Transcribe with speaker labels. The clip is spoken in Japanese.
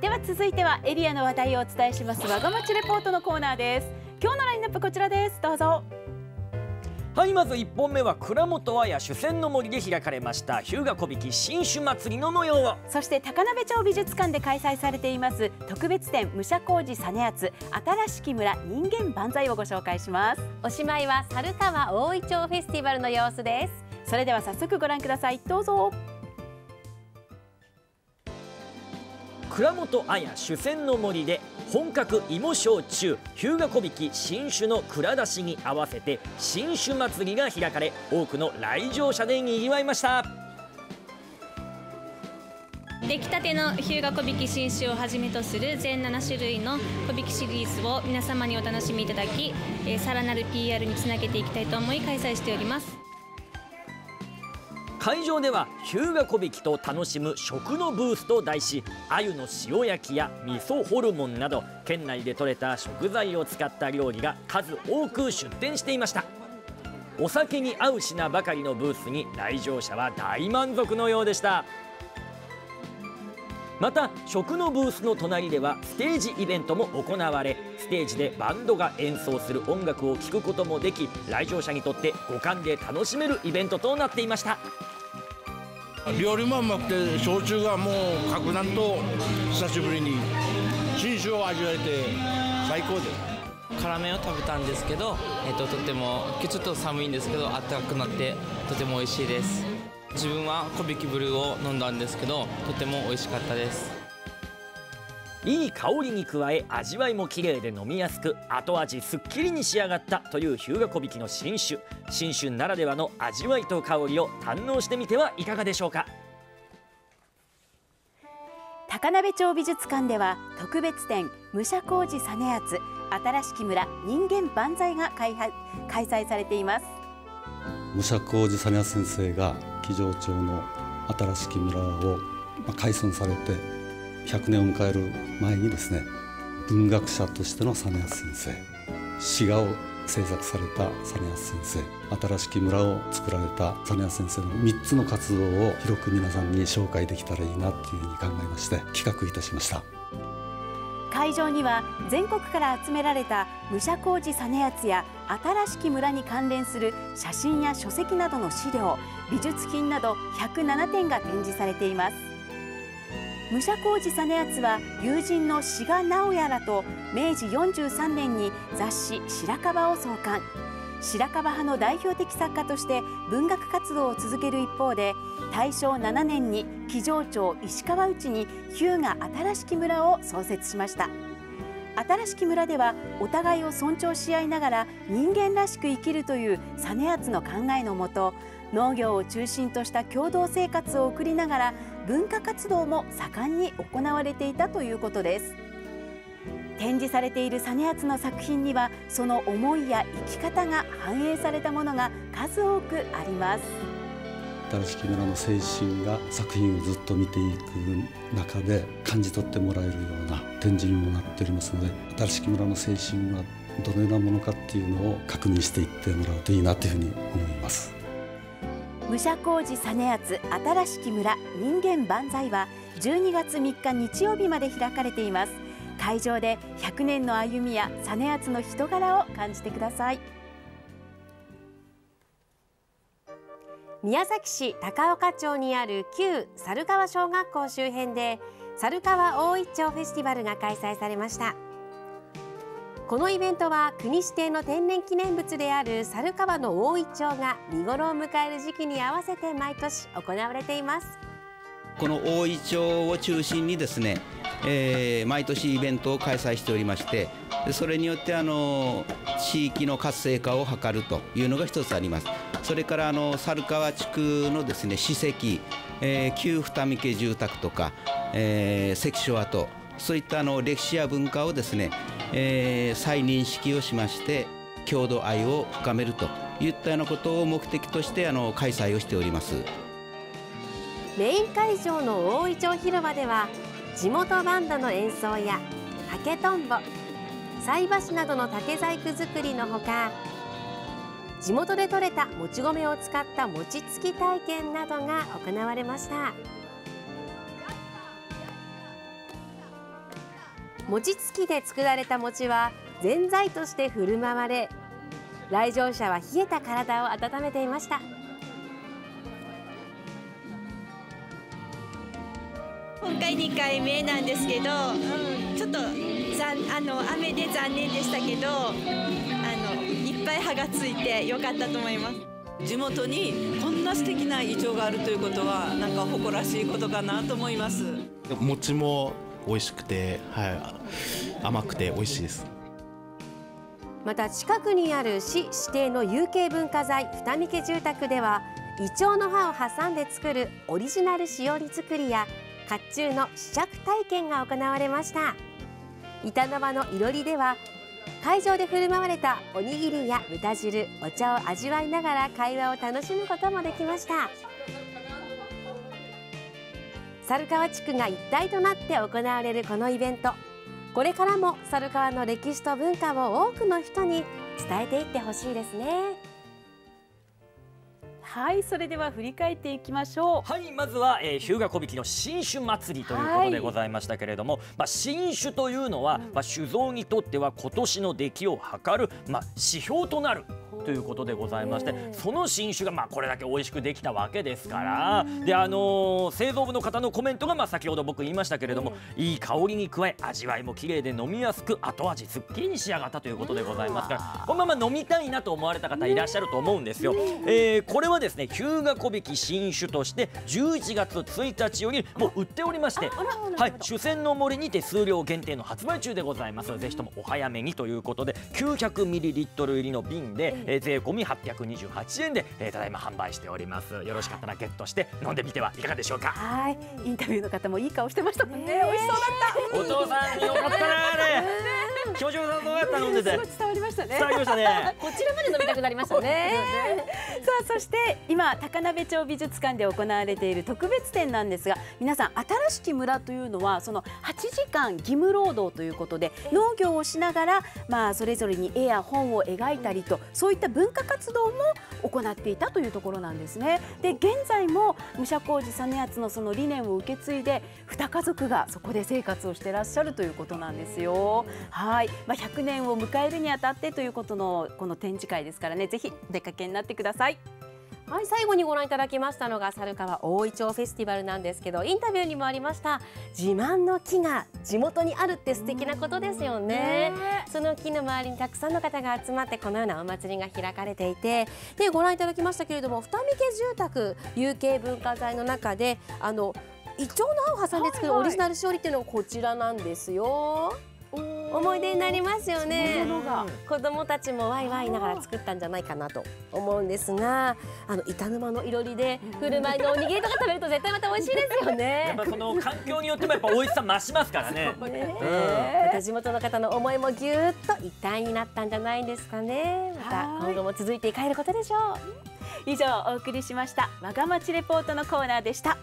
Speaker 1: では続いてはエリアの話題をお伝えします。わがまちレポートのコーナーです。今日のラインナップこちらです。どうぞ。
Speaker 2: はいまず1本目は倉本彩主戦の森で開かれました日向小引新酒祭りの模様を。
Speaker 1: そして高鍋町美術館で開催されています特別展武者小路実篤新しき村人間万歳をご紹介します。
Speaker 3: おしまいは猿川大井町フェスティバルの様子です。
Speaker 1: それでは早速ご覧ください。どうぞ
Speaker 2: 倉本彩主戦の森で本格芋焼酎日向小引新酒の蔵出しに合わせて新酒祭りが開かれ多くの来場者でにぎわいました。
Speaker 4: 出来たての日向小引新酒をはじめとする全7種類の小引シリーズを皆様にお楽しみいただき、さらなる PR につなげていきたいと思い開催しております。
Speaker 2: 会場では日向小引と楽しむ食のブースと題し鮎の塩焼きや味噌ホルモンなど県内で採れた食材を使った料理が数多く出店していました。お酒に合う品ばかりのブースに来場者は大満足のようでした。また食のブースの隣ではステージイベントも行われステージでバンドが演奏する音楽を聴くこともでき来場者にとって五感で楽しめるイベントとなっていました。
Speaker 5: 料理もうまくて焼酎がもう格段と久しぶりに新酒を味わえて最高で。す
Speaker 6: 辛麺を食べたんですけど、えっと、とても今日ちょっと寒いんですけどあったかくなってとても美味しいです。自分は小引きブルーを飲んだんですけどとても美味しかったです。
Speaker 2: いい香りに加え味わいも綺麗で飲みやすく後味すっきりに仕上がったという日向小引の新酒。新酒ならではの味わいと香りを堪能してみてはいかがでしょうか。
Speaker 1: 高鍋町美術館では特別展武者小路実篤。新しき村人間万歳が開開催されています。
Speaker 7: 武者小路実篤先生が木城町の新しき村を開村されて100年を迎える前にですね文学者としての実篤先生詩画を制作された実篤先生新しき村を作られた実篤先生の3つの活動を広く皆さんに紹介できたらいいなっていうふうに考えまして企画いたしました。
Speaker 1: 会場には全国から集められた武者小路実篤や新しき村に関連する写真や書籍などの資料美術品など107点が展示されています。武者小路実篤は友人の志賀直哉らと明治43年に雑誌「白樺」を創刊白樺派の代表的作家として文学活動を続ける一方で大正7年に木城町石川内に日向新しき村を創設しました。新しき村ではお互いを尊重し合いながら人間らしく生きるという実篤の考えのもと農業を中心とした共同生活を送りながら文化活動も盛んに行われていたということです展示されている実篤の作品にはその思いや生き方が反映されたものが数多くあります
Speaker 7: 新しき村の精神が作品をずっと見ていく中で感じ取ってもらえるような展示にもなっておりますので新しき村の精神はどのようなものかっていうのを確認していってもらうといいなというふうに思います。
Speaker 1: 武者小路実篤新しき村人間万歳は12月3日日曜日まで開かれています。会場で100年の歩みや実篤の人柄を感じてください。
Speaker 3: 宮崎市高岡町にある旧猿川小学校周辺で猿川大一町フェスティバルが開催されました。このイベントは国指定の天然記念物である猿川の大イチョウが見頃を迎える時期に合わせて毎年行われています。
Speaker 8: この大イチョウを中心にですね、えー、毎年イベントを開催しておりましてそれによってあの地域の活性化を図るというのが一つあります。それからあの猿川地区のですね史跡、えー、旧二見家住宅とか、えー、関所跡そういったあの歴史や文化をですねえー、再認識をしまして郷土愛を深めるといったようなことを目的としてあの開催をしております
Speaker 3: メイン会場の大井町広場では地元バンドの演奏や竹とんぼ菜箸などの竹細工作りのほか地元で採れたもち米を使った餅つき体験などが行われました。餅つきで作られた餅はぜんざいとして振る舞われ来場者は冷えた体を温めていました。
Speaker 9: 今回2回目なんですけど、うん、ちょっと残あの雨で残念でしたけどあのいっぱい葉がついてよかったと思います。
Speaker 10: 地元にこんな素敵なイチョウがあるということはなんか誇らしいことかなと思います。
Speaker 11: 餅も美味しくて、はい、甘くて美味しいです。
Speaker 3: また近くにある市指定の有形文化財二見家住宅ではイチョウの葉を挟んで作るオリジナルしおり作りや甲冑の試着体験が行われました。板の間のいろりでは会場で振る舞われたおにぎりや豚汁お茶を味わいながら会話を楽しむこともできました。猿川地区が一体となって行われるこのイベント。これからも猿川の歴史と文化を多くの人に伝えていってほしいですね。
Speaker 1: はいそれでは振り返っていきましょ
Speaker 2: う。はいまずは、えー、日向小引の新酒祭りということでございましたけれども、はい、まあ、新酒というのは、まあ、酒造にとっては今年の出来を測る、まあ、指標となるということでございましてその新酒がまあこれだけ美味しくできたわけですからであのー、製造部の方のコメントがまあ先ほど僕言いましたけれどもいい香りに加え味わいも綺麗で飲みやすく後味すっきりに仕上がったということでございますからこのまま飲みたいなと思われた方いらっしゃると思うんですよ。えー、これはですね日向小引新酒として11月1日よりもう売っておりましてはい主戦の森にて数量限定の発売中でございますぜひともお早めにということで 900ml 入りの瓶で、えー、税込み828円で、えー、ただいま販売しております。よろしかったらゲットして飲んでみてはいかがでしょうか？
Speaker 1: はい。インタビューの方もいい顔してましたもんね。美味しそう
Speaker 2: だった。お父さんによかったなあれ気持ちよさそうやった飲んでて？
Speaker 1: 伝わりましたね。
Speaker 2: 伝わりましたね。
Speaker 3: こちらまで飲みたくなりましたね。
Speaker 1: さあそして今高鍋町美術館で行われている特別展なんですが皆さん新しき村というのはその8時間義務労働ということで農業をしながらまあそれぞれに絵や本を描いたりとそういった文化活動も行っていたというところなんですね。で現在も武者小路実篤のその理念を受け継いで2家族がそこで生活をしていらっしゃるということなんですよ。はい、まあ、100年を迎えるにあたってということのこの展示会ですからね。ぜひ出かけになってください。
Speaker 3: はい、最後にご覧いただきましたのが猿川大井町フェスティバルなんですけどインタビューにもありました自慢の木が地元にあるって素敵なことですよね、その木の周りにたくさんの方が集まってこのようなお祭りが開かれていてでご覧いただきましたけれども二見家住宅有形文化財の中であのイチョウの葉を挟んで作るオリジナル勝利っていうのがこちらなんですよ。思い出になりますよね。子供たちもワイワイながら作ったんじゃないかなと思うんですがあの板沼のいろりで振る舞いのおにぎりとか食べると絶対また美味しいですよね。
Speaker 2: やっぱその環境によってもやっぱ美味しさ増しますからね。ね、
Speaker 3: うん、また地元の方の思いもぎゅっと一体になったんじゃないですかね。また今後も続いていかれることでしょう。
Speaker 1: 以上お送りしましたわがまちレポートのコーナーでした